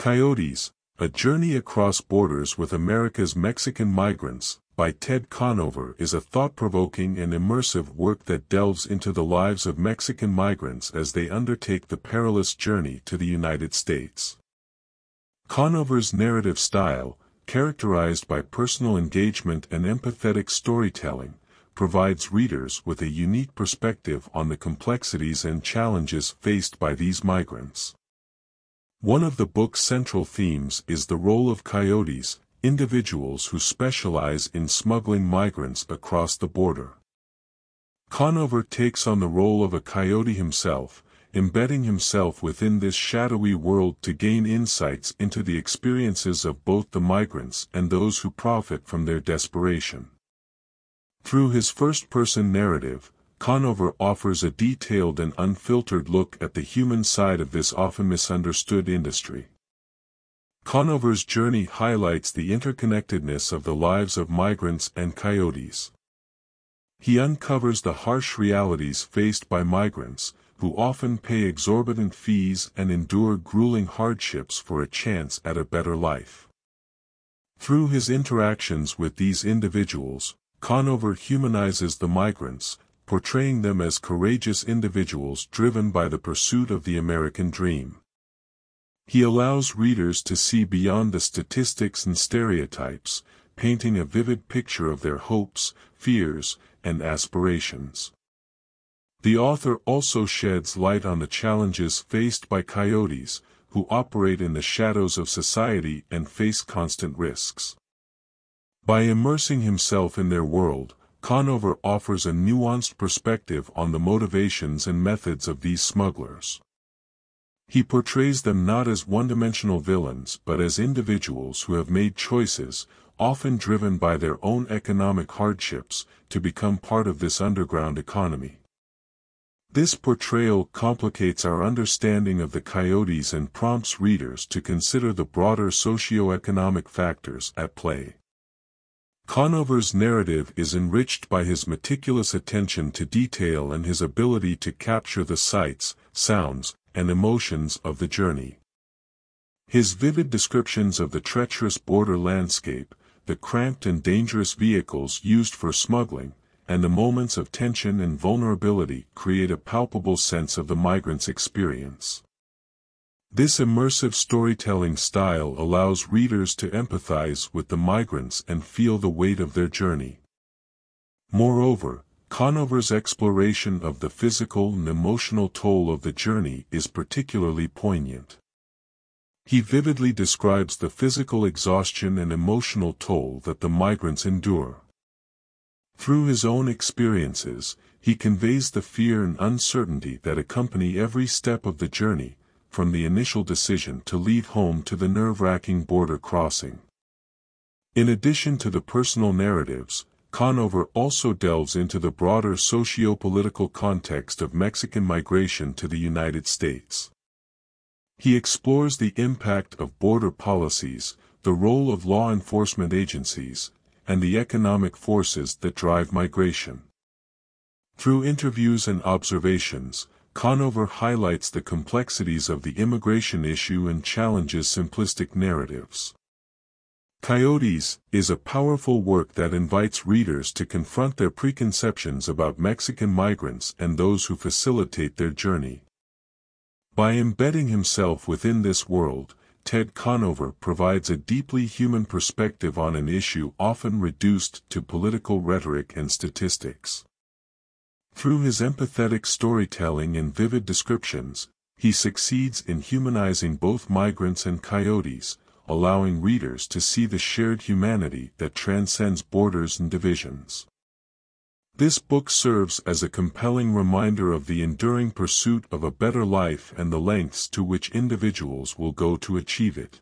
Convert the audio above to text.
Coyotes, A Journey Across Borders with America's Mexican Migrants, by Ted Conover is a thought-provoking and immersive work that delves into the lives of Mexican migrants as they undertake the perilous journey to the United States. Conover's narrative style, characterized by personal engagement and empathetic storytelling, provides readers with a unique perspective on the complexities and challenges faced by these migrants. One of the book's central themes is the role of coyotes, individuals who specialize in smuggling migrants across the border. Conover takes on the role of a coyote himself, embedding himself within this shadowy world to gain insights into the experiences of both the migrants and those who profit from their desperation. Through his first-person narrative, Conover offers a detailed and unfiltered look at the human side of this often misunderstood industry. Conover's journey highlights the interconnectedness of the lives of migrants and coyotes. He uncovers the harsh realities faced by migrants, who often pay exorbitant fees and endure grueling hardships for a chance at a better life. Through his interactions with these individuals, Conover humanizes the migrants, portraying them as courageous individuals driven by the pursuit of the American dream. He allows readers to see beyond the statistics and stereotypes, painting a vivid picture of their hopes, fears, and aspirations. The author also sheds light on the challenges faced by coyotes, who operate in the shadows of society and face constant risks. By immersing himself in their world, Conover offers a nuanced perspective on the motivations and methods of these smugglers. He portrays them not as one-dimensional villains but as individuals who have made choices, often driven by their own economic hardships, to become part of this underground economy. This portrayal complicates our understanding of the coyotes and prompts readers to consider the broader socio-economic factors at play. Conover's narrative is enriched by his meticulous attention to detail and his ability to capture the sights, sounds, and emotions of the journey. His vivid descriptions of the treacherous border landscape, the cramped and dangerous vehicles used for smuggling, and the moments of tension and vulnerability create a palpable sense of the migrant's experience. This immersive storytelling style allows readers to empathize with the migrants and feel the weight of their journey. Moreover, Conover's exploration of the physical and emotional toll of the journey is particularly poignant. He vividly describes the physical exhaustion and emotional toll that the migrants endure. Through his own experiences, he conveys the fear and uncertainty that accompany every step of the journey, from the initial decision to leave home to the nerve-wracking border crossing. In addition to the personal narratives, Conover also delves into the broader socio-political context of Mexican migration to the United States. He explores the impact of border policies, the role of law enforcement agencies, and the economic forces that drive migration. Through interviews and observations, Conover highlights the complexities of the immigration issue and challenges simplistic narratives. Coyotes is a powerful work that invites readers to confront their preconceptions about Mexican migrants and those who facilitate their journey. By embedding himself within this world, Ted Conover provides a deeply human perspective on an issue often reduced to political rhetoric and statistics. Through his empathetic storytelling and vivid descriptions, he succeeds in humanizing both migrants and coyotes, allowing readers to see the shared humanity that transcends borders and divisions. This book serves as a compelling reminder of the enduring pursuit of a better life and the lengths to which individuals will go to achieve it.